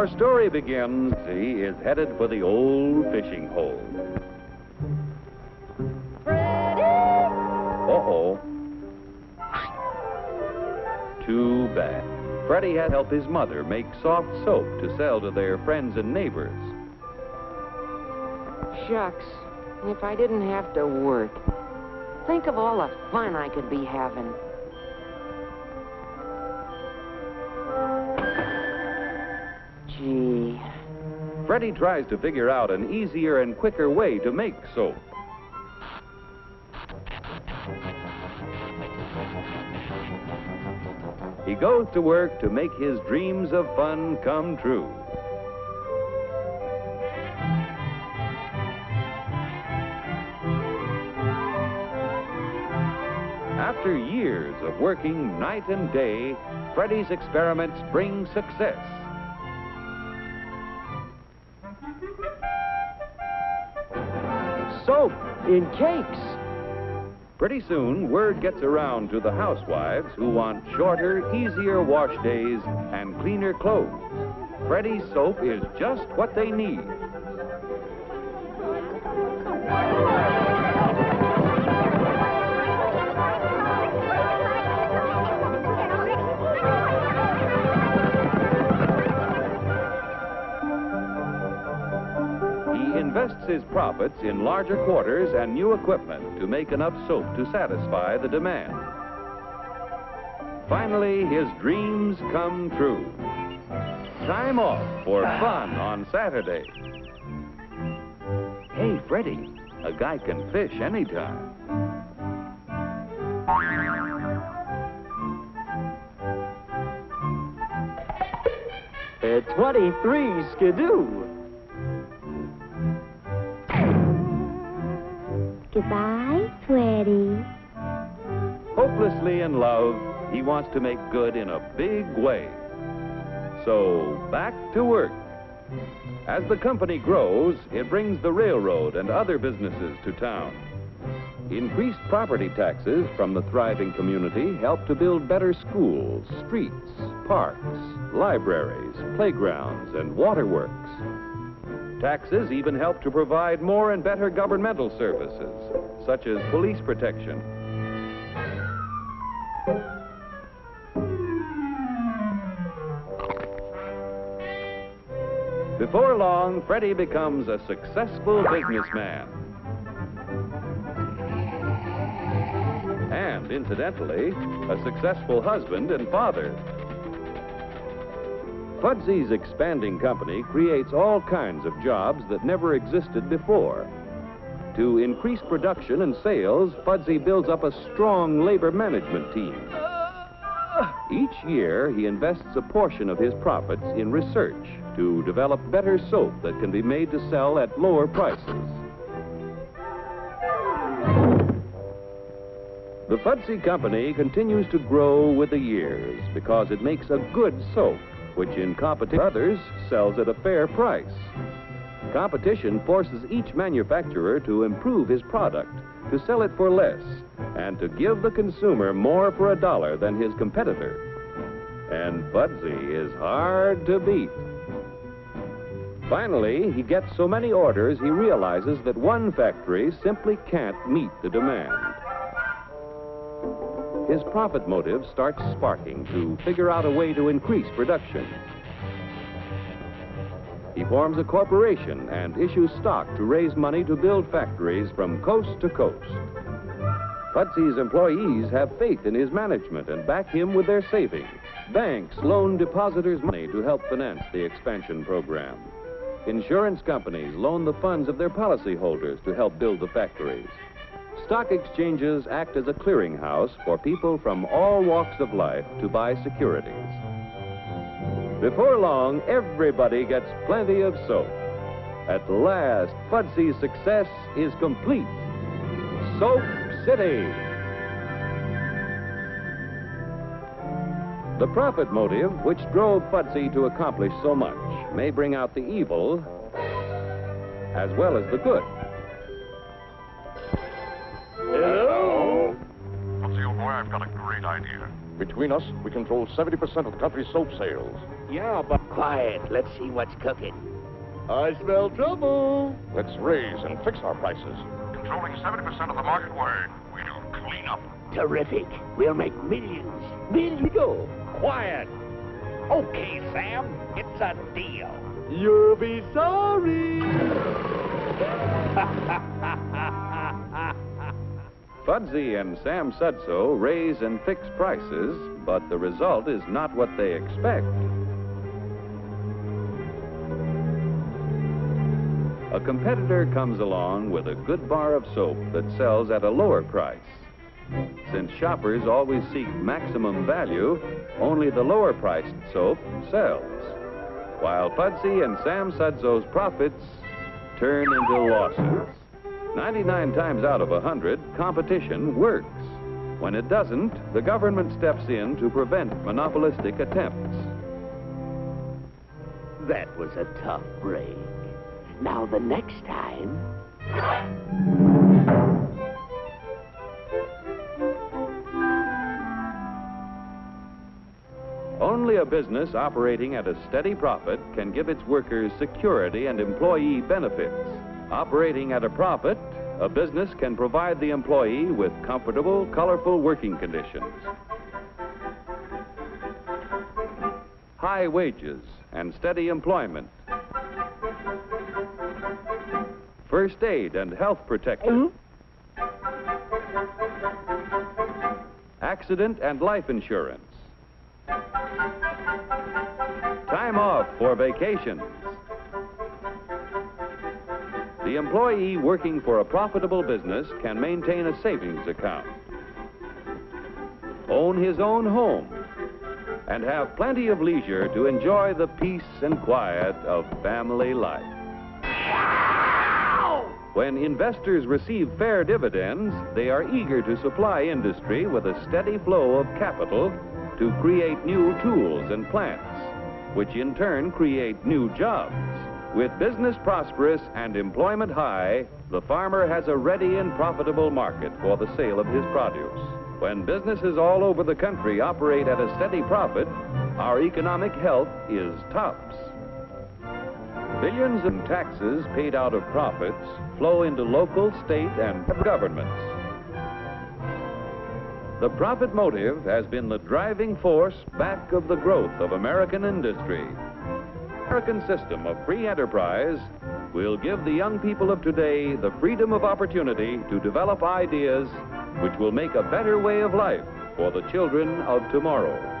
Our story begins. He is headed for the old fishing hole. Uh-oh. Too bad. Freddie had helped his mother make soft soap to sell to their friends and neighbors. Shucks, if I didn't have to work. Think of all the fun I could be having. Freddie tries to figure out an easier and quicker way to make soap. He goes to work to make his dreams of fun come true. After years of working night and day, Freddie's experiments bring success. Soap in cakes. Pretty soon, word gets around to the housewives who want shorter, easier wash days and cleaner clothes. Freddy's soap is just what they need. His profits in larger quarters and new equipment to make enough soap to satisfy the demand. Finally, his dreams come true. Time off for fun on Saturday. Hey, Freddie, a guy can fish anytime. At 23 skidoo. Goodbye, Freddie. Hopelessly in love, he wants to make good in a big way. So, back to work. As the company grows, it brings the railroad and other businesses to town. Increased property taxes from the thriving community help to build better schools, streets, parks, libraries, playgrounds, and waterworks. Taxes even help to provide more and better governmental services, such as police protection. Before long, Freddie becomes a successful businessman. And, incidentally, a successful husband and father. Fudsy's expanding company creates all kinds of jobs that never existed before. To increase production and sales, Fudsy builds up a strong labor management team. Each year, he invests a portion of his profits in research to develop better soap that can be made to sell at lower prices. The Fudsy Company continues to grow with the years because it makes a good soap, which in competition others sells at a fair price. Competition forces each manufacturer to improve his product, to sell it for less, and to give the consumer more for a dollar than his competitor. And Fudsy is hard to beat. Finally, he gets so many orders he realizes that one factory simply can't meet the demand. His profit motive starts sparking to figure out a way to increase production. He forms a corporation and issues stock to raise money to build factories from coast to coast. Fudsy's employees have faith in his management and back him with their savings. Banks loan depositors money to help finance the expansion program. Insurance companies loan the funds of their policyholders to help build the factories. Stock exchanges act as a clearinghouse for people from all walks of life to buy securities. Before long, everybody gets plenty of soap. At last, Fudsy's success is complete. Soap City. The profit motive, which drove Fudsy to accomplish so much, may bring out the evil as well as the good. Fudsy, old boy, I've got a great idea. Between us, we control 70% of the country's soap sales. Yeah, but... Quiet. Let's see what's cooking. I smell trouble. Let's raise and fix our prices. Controlling 70% of the market word, we'll clean up. Terrific. We'll make millions. Millions. Go. Quiet. Okay, Sam. It's a deal. You'll be sorry. Fudsy and Sam Sudso raise and fix prices, but the result is not what they expect. A competitor comes along with a good bar of soap that sells at a lower price. Since shoppers always seek maximum value, only the lower priced soap sells. While Fudsy and Sam Sudso's profits turn into losses. 99 times out of 100, competition works. When it doesn't, the government steps in to prevent monopolistic attempts. That was a tough break. Now, the next time. Only a business operating at a steady profit can give its workers security and employee benefits. Operating at a profit, a business can provide the employee with comfortable, colorful working conditions. High wages and steady employment. First aid and health protection. Mm-hmm. Accident and life insurance. Time off for vacations. The employee working for a profitable business can maintain a savings account, own his own home, and have plenty of leisure to enjoy the peace and quiet of family life. When investors receive fair dividends, they are eager to supply industry with a steady flow of capital to create new tools and plants, which in turn create new jobs. With business prosperous and employment high, the farmer has a ready and profitable market for the sale of his produce. When businesses all over the country operate at a steady profit, our economic health is tops. Billions in taxes paid out of profits flow into local, state, and governments. The profit motive has been the driving force back of the growth of American industry. American system of free enterprise will give the young people of today the freedom of opportunity to develop ideas which will make a better way of life for the children of tomorrow.